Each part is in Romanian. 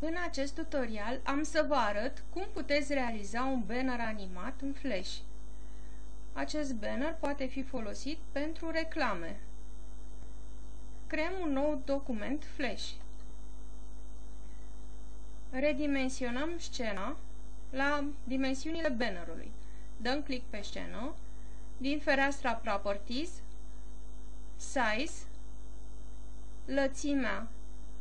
În acest tutorial am să vă arăt cum puteți realiza un banner animat în Flash. Acest banner poate fi folosit pentru reclame. Creăm un nou document Flash. Redimensionăm scena la dimensiunile bannerului. Dăm click pe scenă, din fereastra Properties, Size, lățimea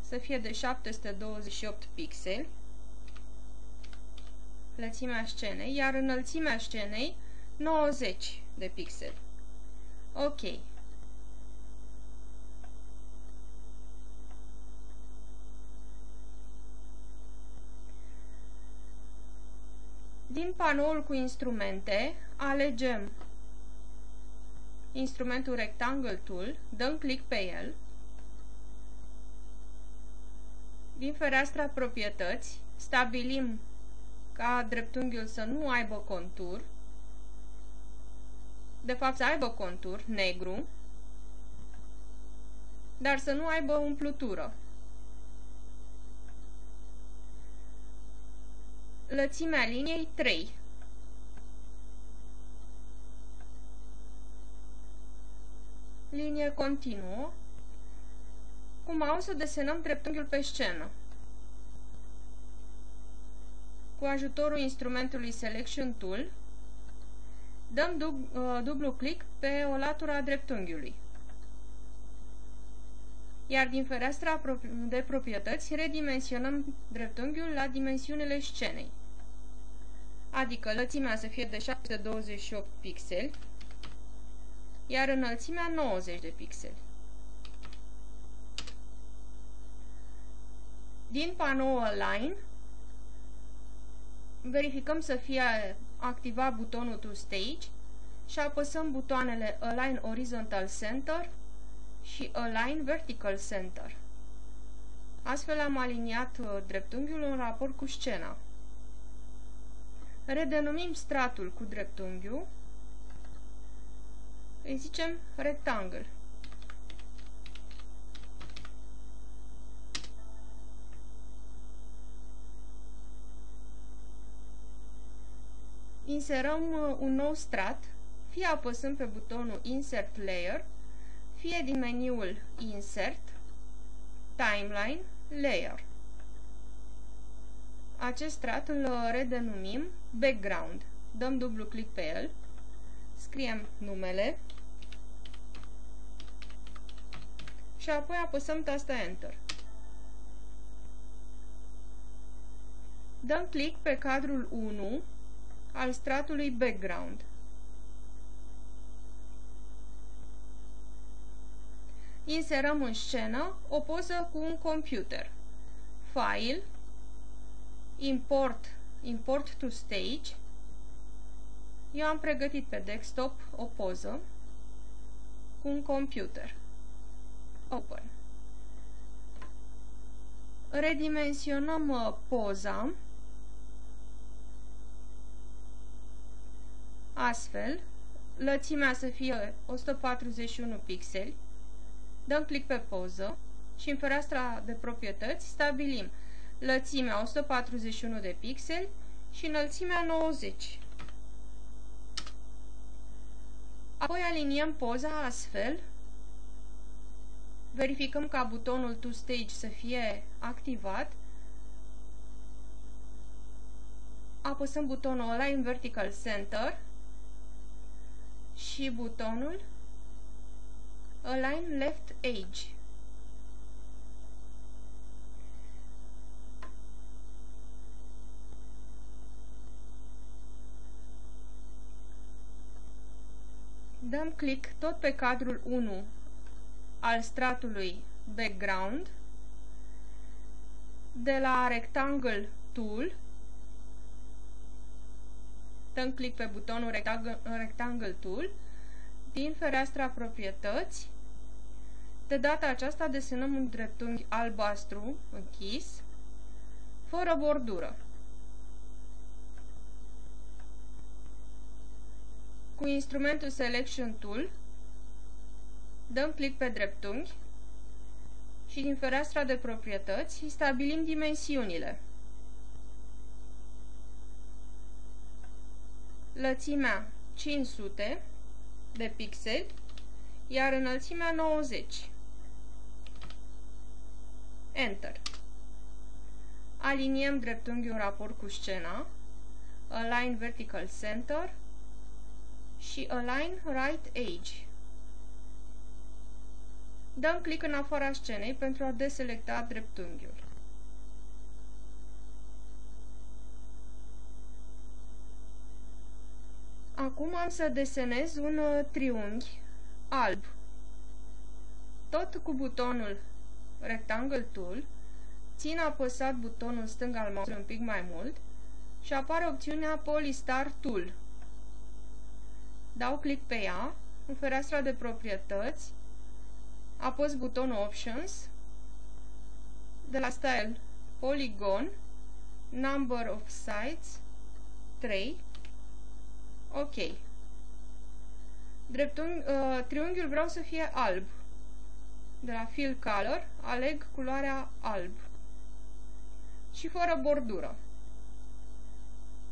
să fie de 728 pixeli, lățimea scenei, iar înălțimea scenei 90 de pixeli. Ok. Din panoul cu instrumente, alegem instrumentul Rectangle Tool, dăm click pe el, din fereastra proprietăți, stabilim ca dreptunghiul să nu aibă contur, de fapt să aibă contur negru, dar să nu aibă umplutură. Lățimea liniei 3. Linie continuă. Cu mouse desenăm dreptunghiul pe scenă. Cu ajutorul instrumentului Selection Tool, dăm dub, uh, dublu click pe o latură a dreptunghiului. Iar din fereastra de proprietăți redimensionăm dreptunghiul la dimensiunile scenei. Adică lățimea să fie de 728 pixeli, iar înălțimea 90 de pixeli. Din panou Align, verificăm să fie activat butonul To Stage și apăsăm butoanele Align Horizontal Center și Align Vertical Center. Astfel am aliniat uh, dreptunghiul în raport cu scena. Redenumim stratul cu dreptunghiul, îi zicem rectangle. Inserăm uh, un nou strat, fie apăsând pe butonul Insert Layer, fie din meniul Insert, Timeline, Layer. Acest strat îl uh, redenumim Background. Dăm dublu click pe el, scriem numele și apoi apăsăm tasta Enter. Dăm click pe cadrul 1 al stratului background. Inserăm în scenă o poză cu un computer. File, Import, Import to Stage. Eu am pregătit pe desktop o poză cu un computer. Open. Redimensionăm uh, poza Astfel, lățimea să fie 141 pixeli, dăm click pe poză și în fereastra de proprietăți stabilim lățimea 141 de pixeli și înălțimea 90. Apoi aliniem poza astfel, verificăm ca butonul To Stage să fie activat, apăsăm butonul Align Vertical Center și butonul Align Left Edge. Dăm click tot pe cadrul 1 al stratului Background de la Rectangle Tool dăm click pe butonul Rectangle, Rectangle Tool din fereastra Proprietăți. De data aceasta desenăm un dreptunghi albastru închis, fără bordură. Cu instrumentul Selection Tool dăm click pe dreptunghi și din fereastra de proprietăți îi stabilim dimensiunile. Lățimea 500 de pixeli, iar înălțimea 90. Enter. Aliniem dreptunghiul în raport cu scena, Align Vertical Center și Align Right Edge. Dăm click în afara scenei pentru a deselecta dreptunghiul. Acum am să desenez un uh, triunghi alb. Tot cu butonul Rectangle Tool, țin apăsat butonul stâng al mouse un pic mai mult și apare opțiunea Polystar Tool. Dau click pe ea, în fereastra de proprietăți, apăs butonul Options, de la Style Polygon, Number of Sides 3, OK. Dreptunghi, uh, triunghiul vreau să fie alb. De la Fill Color aleg culoarea alb și fără bordură.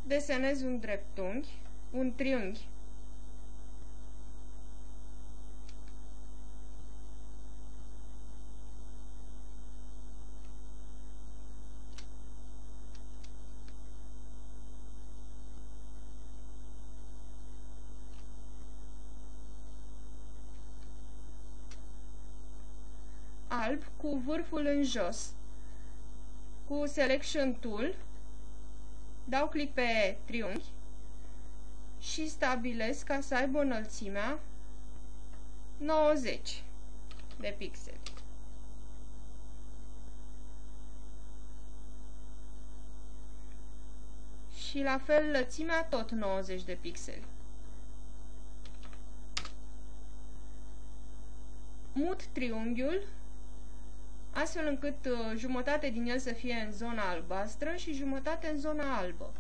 Desenez un dreptunghi, un triunghi vârful în jos. Cu Selection Tool dau click pe triunghi și stabilesc ca să aibă înălțimea 90 de pixeli. Și la fel lățimea tot 90 de pixeli. Mut triunghiul astfel încât uh, jumătate din el să fie în zona albastră și jumătate în zona albă.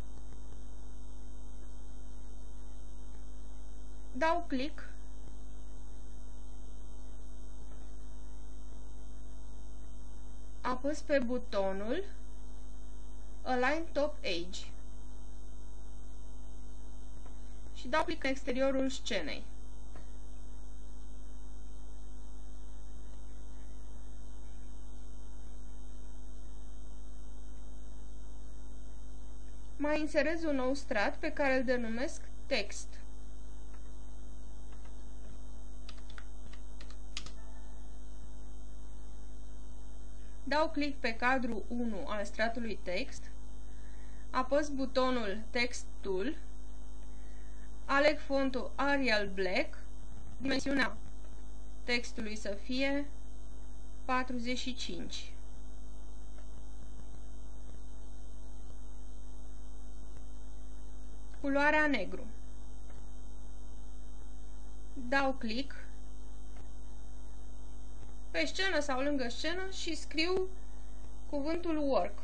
Dau click apăs pe butonul Align Top Edge și dau click în exteriorul scenei. Mai inserez un nou strat pe care îl denumesc text. Dau click pe cadrul 1 al stratului text, apăs butonul Text Tool, aleg fontul Arial Black, dimensiunea textului să fie 45. Culoarea negru. Dau click pe scenă sau lângă scenă și scriu cuvântul work.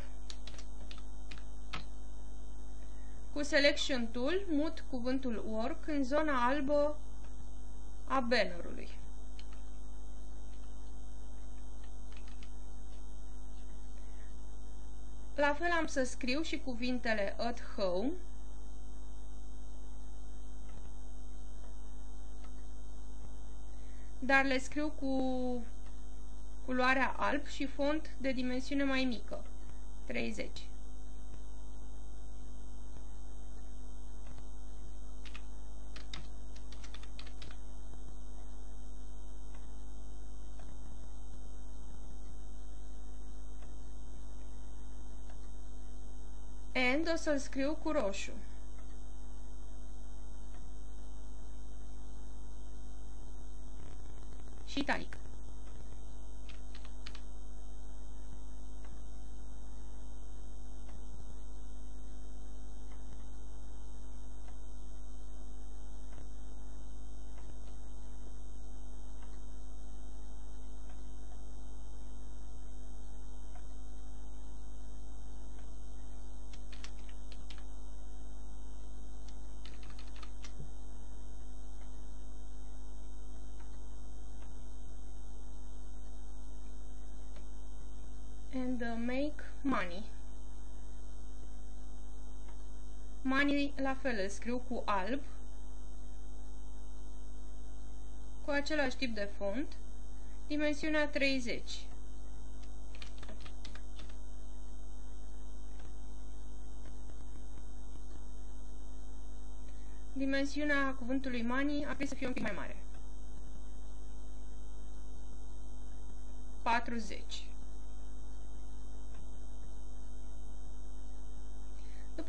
Cu Selection Tool mut cuvântul work în zona albă a bannerului. La fel am să scriu și cuvintele at home dar le scriu cu culoarea alb și font de dimensiune mai mică, 30. And o să-l scriu cu roșu. And uh, make money. Money la fel îl scriu cu alb, cu același tip de font, dimensiunea 30. Dimensiunea cuvântului money ar trebui să fie un pic mai mare. 40.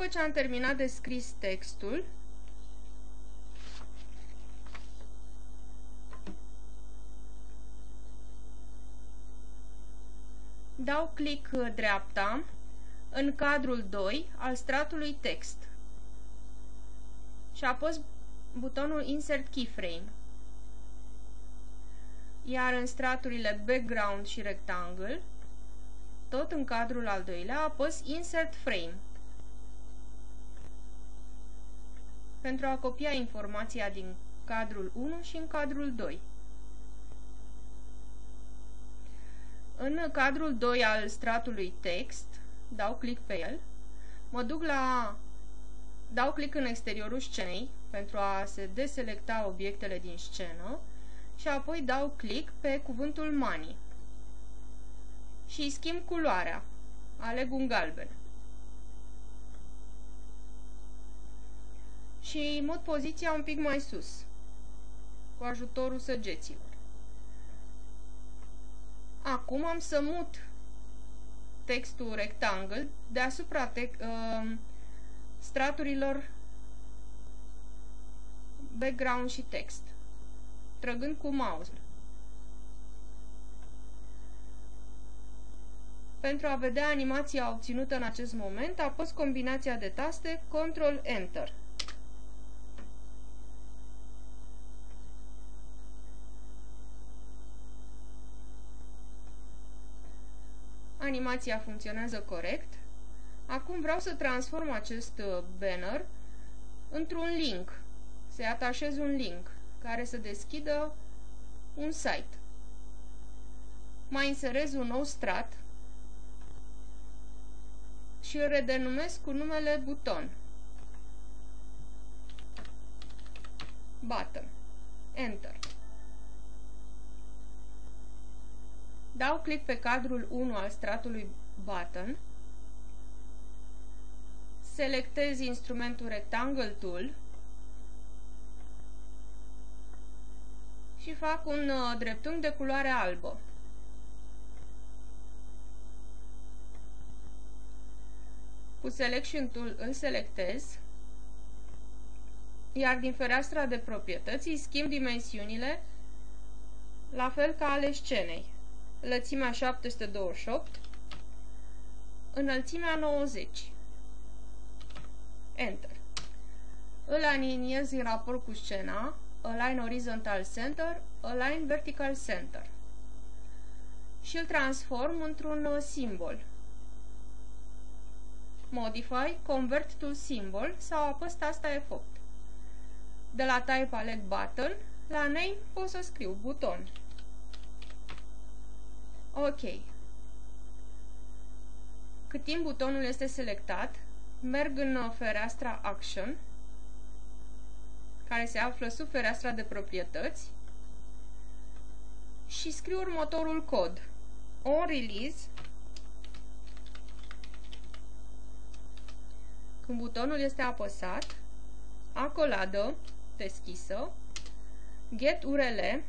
După ce am terminat de scris textul, dau click dreapta în cadrul 2 al stratului text și apăs butonul Insert Keyframe. Iar în straturile Background și Rectangle, tot în cadrul al doilea, apăs Insert Frame. Pentru a copia informația din cadrul 1 și în cadrul 2. În cadrul 2 al stratului text, dau click pe el, mă duc la... dau click în exteriorul scenei pentru a se deselecta obiectele din scenă și apoi dau click pe cuvântul money și îi schimb culoarea. Aleg un galben. Și mut poziția un pic mai sus, cu ajutorul săgeților. Acum am să mut textul rectangle deasupra te uh, straturilor background și text, trăgând cu mouse-ul. Pentru a vedea animația obținută în acest moment, apăs combinația de taste Ctrl-Enter. Animația funcționează corect. Acum vreau să transform acest uh, banner într-un link. Să-i atașez un link care să deschidă un site. Mai inserez un nou strat și îl redenumesc cu numele buton. Button. Enter. Dau click pe cadrul 1 al stratului Button, selectez instrumentul Rectangle Tool. Și fac un uh, dreptunghi de culoare albă. Cu Selection Tool îl selectez, iar din fereastra de proprietăți îi schimb dimensiunile la fel ca ale scenei lățimea 728, înălțimea 90. Enter. Îl aliniez în raport cu scena, Align Horizontal Center, Align Vertical Center și îl transform într-un uh, simbol. Modify, Convert to Symbol sau apăs tasta F8. De la Type aleg Button, la Name pot să scriu buton. Ok. Cât timp butonul este selectat, merg în uh, fereastra Action, care se află sub fereastra de proprietăți, și scriu următorul cod. On release, când butonul este apăsat, acoladă deschisă, get URL,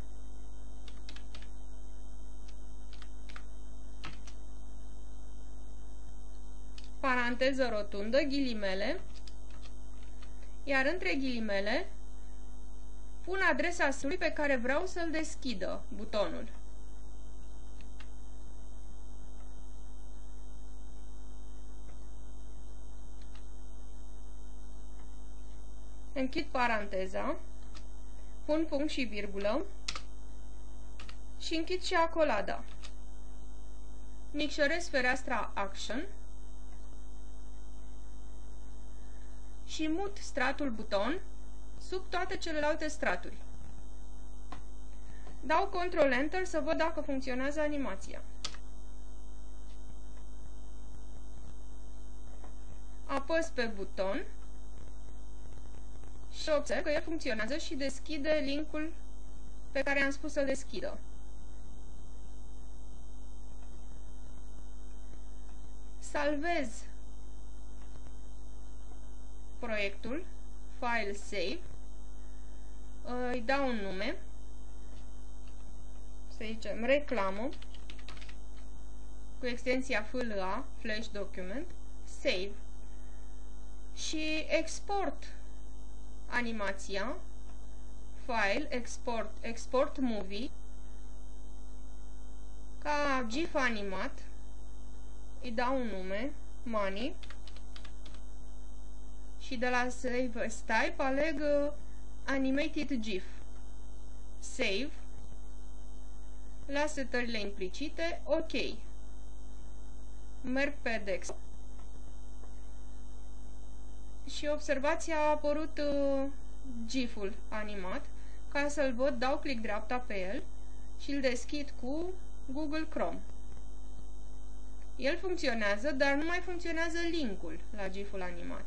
paranteză rotundă, ghilimele, iar între ghilimele pun adresa sului pe care vreau să-l deschidă butonul. Închid paranteza, pun punct și virgulă și închid și acolada. Micșorez fereastra Action și mut stratul buton sub toate celelalte straturi. Dau Ctrl-Enter să văd dacă funcționează animația. Apăs pe buton și observ că el funcționează și deschide linkul pe care am spus să-l deschidă. Salvez proiectul, File Save, îi dau un nume, să zicem reclamă, cu extensia FLA, Flash Document, Save. Și export animația, File, Export, Export Movie, ca GIF animat, îi dau un nume, Money, și de la Save as Type aleg uh, Animated GIF. Save. La setările implicite, OK. Merg pe desktop. Și observați, a apărut uh, GIF-ul animat. Ca să-l văd, dau click dreapta pe el și îl deschid cu Google Chrome. El funcționează, dar nu mai funcționează linkul la GIF-ul animat.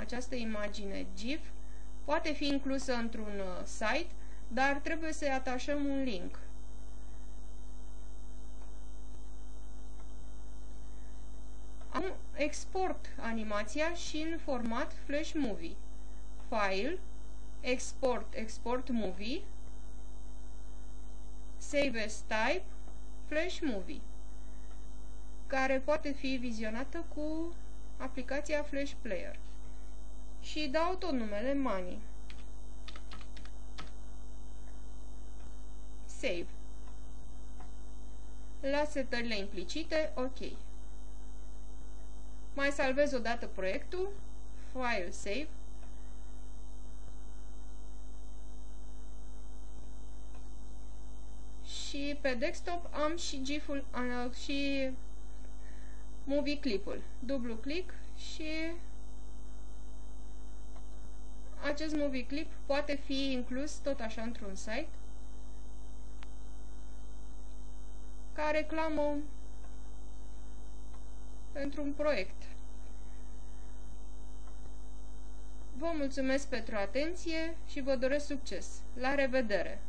Această imagine GIF poate fi inclusă într-un uh, site, dar trebuie să-i atașăm un link. Am export animația și în format Flash Movie. File, Export, Export Movie, Save as Type, Flash Movie, care poate fi vizionată cu aplicația Flash Player și dau tot numele Money. Save. La setările implicite, OK. Mai salvez odată proiectul, File Save. Și pe desktop am și GIF-ul uh, și movie clipul. Dublu click și acest movie clip poate fi inclus tot așa într-un site ca reclamă pentru un proiect. Vă mulțumesc pentru atenție și vă doresc succes. La revedere!